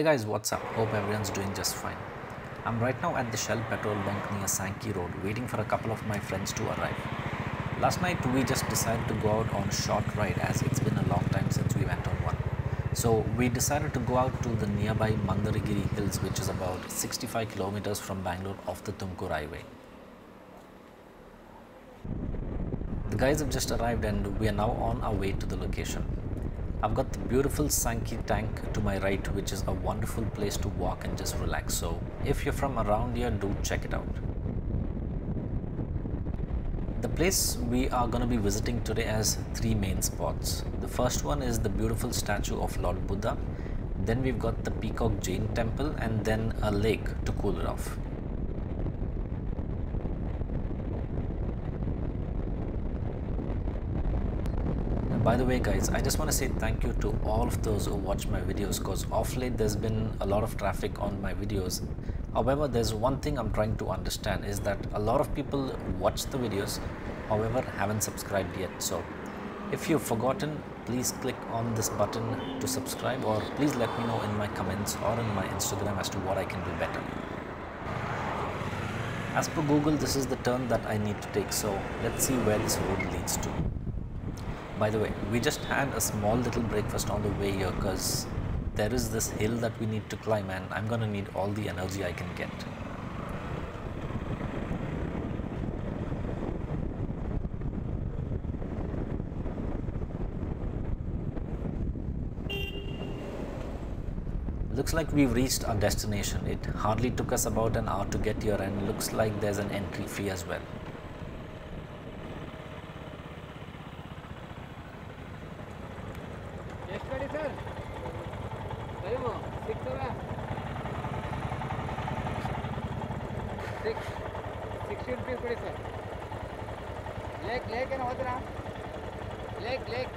Hey guys, what's up? Hope everyone's doing just fine. I'm right now at the Shell petrol bunk near Sankey Road waiting for a couple of my friends to arrive. Last night we just decided to go out on a short ride as it's been a long time since we went on one. So we decided to go out to the nearby Mandaragiri Hills which is about 65 kilometers from Bangalore off the Tumkur Highway. The guys have just arrived and we are now on our way to the location. I've got the beautiful Sankey tank to my right which is a wonderful place to walk and just relax. So if you're from around here do check it out. The place we are going to be visiting today has three main spots. The first one is the beautiful statue of Lord Buddha. Then we've got the Peacock Jain temple and then a lake to cool it off. By the way guys i just want to say thank you to all of those who watch my videos because off late there's been a lot of traffic on my videos. However there's one thing i'm trying to understand is that a lot of people watch the videos however haven't subscribed yet. So if you've forgotten please click on this button to subscribe or please let me know in my comments or in my instagram as to what i can do better. As per google this is the turn that i need to take. So let's see where this road leads to by the way, we just had a small little breakfast on the way here because there is this hill that we need to climb and I'm gonna need all the energy I can get. Looks like we've reached our destination. It hardly took us about an hour to get here and looks like there's an entry fee as well. Sir. Time six six sixty rupees ಕೊಡಿ sir. Lake lake ಏನೋ ಹೋದ್ರಾ? Lake lake.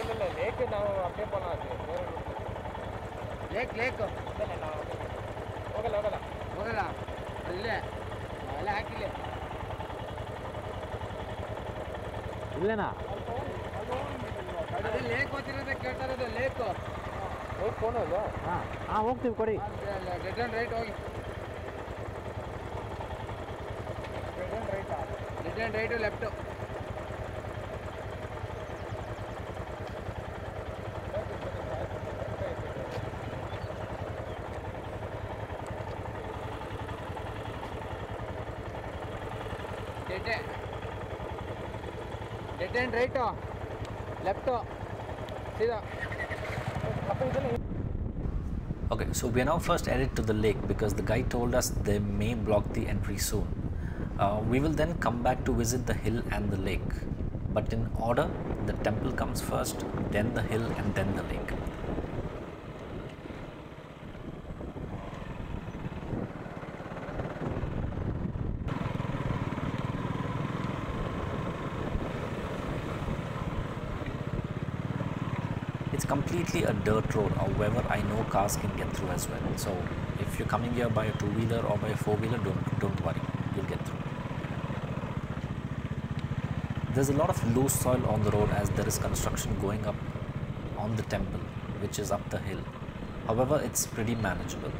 ಇಲ್ಲ ಇಲ್ಲ lake ನಾವು ಅಪ್ಡೇ ಪೋನ lake lake. ಹೋಗಲ್ಲ ಹೋಗಲ್ಲ. ಹೋಗಲ್ಲ. ಇಲ್ಲೇ ಅಲ್ಲೇ ಹಾಕಿಲ್ಲ. ಇಲ್ಲೇನಾ? ಹಾಂ. ಹಾಂ ಹೋಗ್ತೀವಿ ಕೊಡಿ. ರೈಟ್ ಹೋಗಿ. And right left dead and right Okay, so we are now first headed to the lake because the guy told us they may block the entry soon. Uh, we will then come back to visit the hill and the lake. But in order, the temple comes first, then the hill, and then the lake. Completely a dirt road, however, I know cars can get through as well. So, if you're coming here by a two wheeler or by a four wheeler, don't, don't worry, you'll get through. There's a lot of loose soil on the road as there is construction going up on the temple, which is up the hill. However, it's pretty manageable.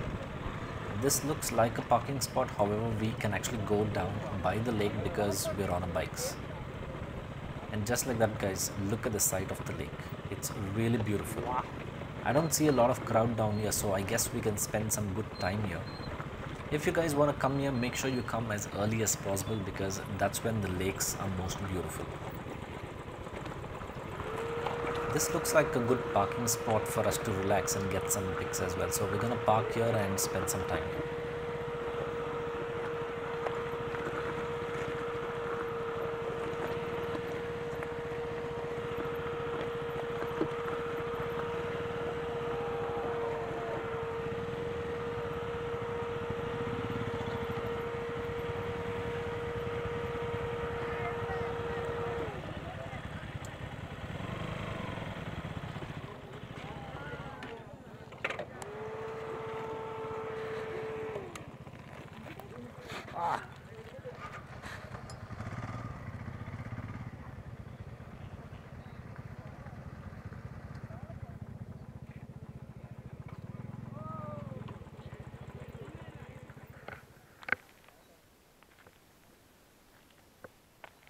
This looks like a parking spot, however, we can actually go down by the lake because we're on our bikes. And just like that, guys, look at the side of the lake. It's really beautiful. I don't see a lot of crowd down here, so I guess we can spend some good time here. If you guys want to come here, make sure you come as early as possible because that's when the lakes are most beautiful. This looks like a good parking spot for us to relax and get some pics as well. So we're gonna park here and spend some time here.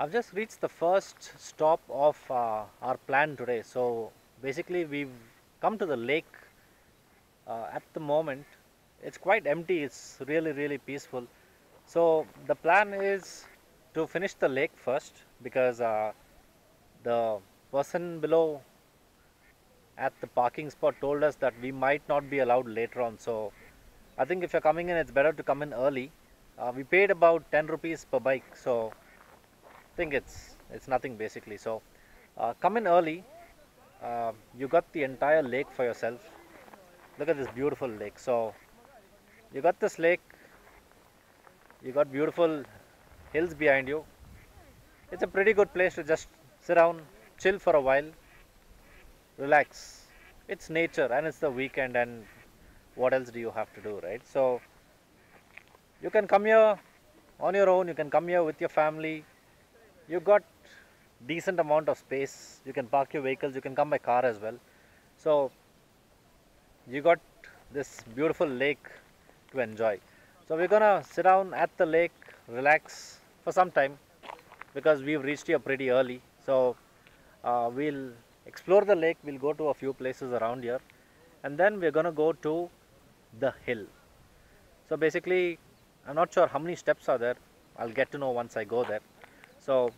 I've just reached the first stop of uh, our plan today. So basically, we've come to the lake. Uh, at the moment, it's quite empty. It's really, really peaceful. So the plan is to finish the lake first because uh, the person below at the parking spot told us that we might not be allowed later on. So I think if you're coming in, it's better to come in early. Uh, we paid about 10 rupees per bike, so think it's it's nothing basically. So uh, come in early. Uh, you got the entire lake for yourself. Look at this beautiful lake. So you got this lake. You got beautiful hills behind you. It's a pretty good place to just sit down, chill for a while, relax. It's nature and it's the weekend and what else do you have to do, right? So you can come here on your own, you can come here with your family. You got decent amount of space. You can park your vehicles, you can come by car as well. So you got this beautiful lake to enjoy. So we're gonna sit down at the lake, relax for some time because we've reached here pretty early. So uh, we'll explore the lake, we'll go to a few places around here and then we're gonna go to the hill. So basically, I'm not sure how many steps are there. I'll get to know once I go there. So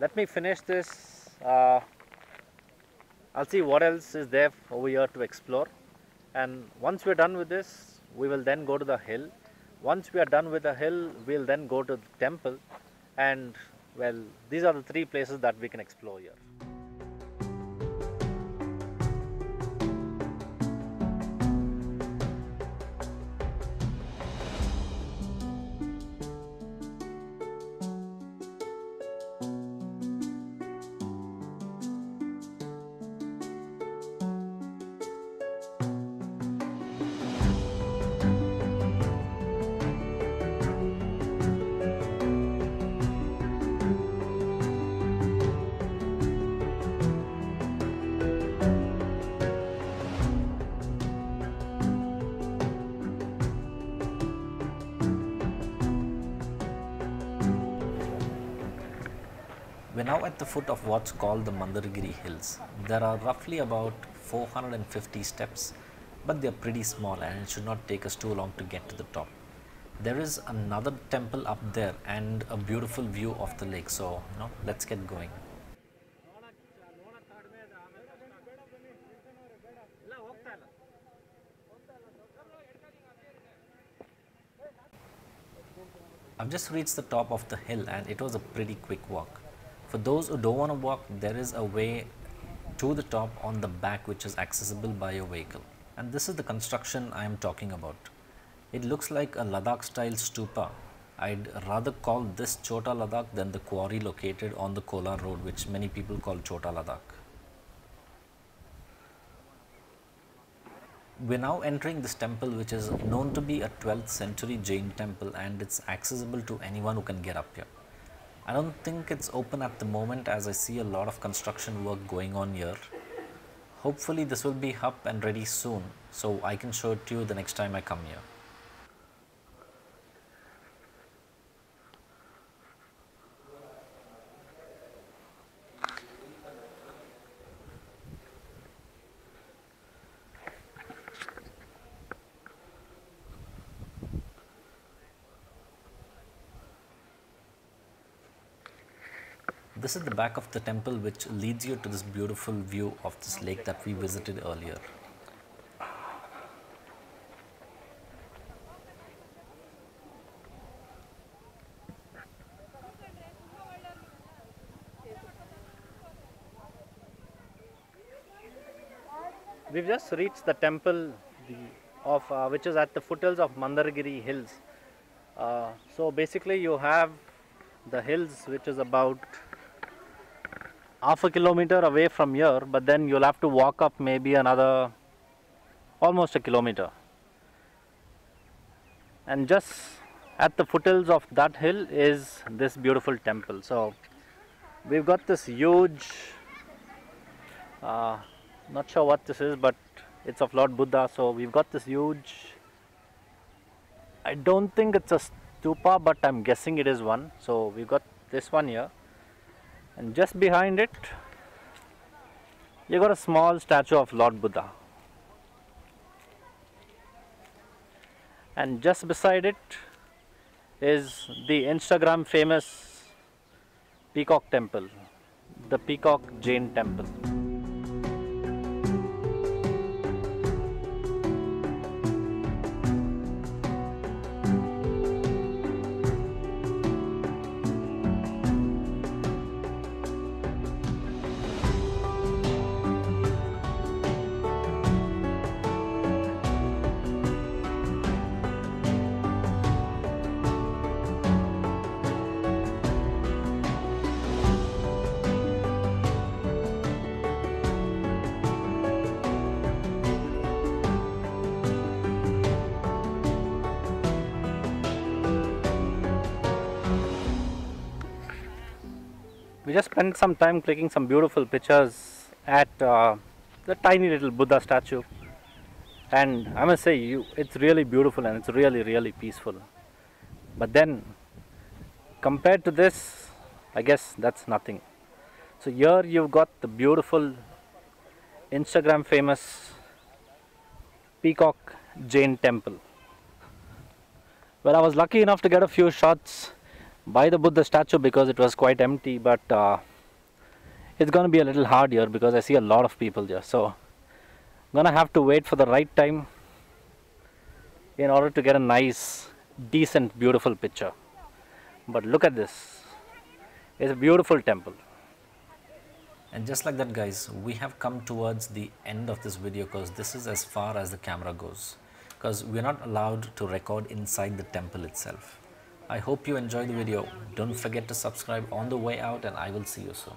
let me finish this. Uh, I'll see what else is there over here to explore. And once we're done with this, we will then go to the hill. Once we are done with the hill, we'll then go to the temple. And well, these are the three places that we can explore here. We're now at the foot of what's called the Mandaragiri Hills. There are roughly about 450 steps, but they're pretty small and it should not take us too long to get to the top. There is another temple up there and a beautiful view of the lake, so you know, let's get going. I've just reached the top of the hill and it was a pretty quick walk. For those who don't want to walk, there is a way to the top on the back which is accessible by your vehicle. And this is the construction I am talking about. It looks like a Ladakh style stupa. I'd rather call this Chota Ladakh than the quarry located on the Kolar road which many people call Chota Ladakh. We're now entering this temple which is known to be a 12th century Jain temple and it's accessible to anyone who can get up here. I don't think it's open at the moment as I see a lot of construction work going on here. Hopefully this will be up and ready soon so I can show it to you the next time I come here. This is the back of the temple which leads you to this beautiful view of this lake that we visited earlier. We've just reached the temple of uh, which is at the foothills of Mandaragiri Hills. Uh, so basically, you have the hills which is about half a kilometer away from here, but then you'll have to walk up maybe another almost a kilometer. And just at the foothills of that hill is this beautiful temple. So we've got this huge, uh, not sure what this is, but it's of Lord Buddha. So we've got this huge. I don't think it's a stupa, but I'm guessing it is one. So we've got this one here. And just behind it you got a small statue of Lord Buddha and just beside it is the Instagram famous Peacock Temple, the Peacock Jain Temple. Just spent some time clicking some beautiful pictures at uh, the tiny little Buddha statue, and I must say, you, it's really beautiful and it's really, really peaceful. But then, compared to this, I guess that's nothing. So here you've got the beautiful Instagram famous Peacock Jain Temple. Well, I was lucky enough to get a few shots by the Buddha statue because it was quite empty, but uh, it's going to be a little hard here because I see a lot of people there. So, I'm going to have to wait for the right time in order to get a nice, decent, beautiful picture. But look at this. It's a beautiful temple. And just like that guys, we have come towards the end of this video because this is as far as the camera goes. Because we are not allowed to record inside the temple itself. I hope you enjoyed the video. Don't forget to subscribe on the way out and I will see you soon.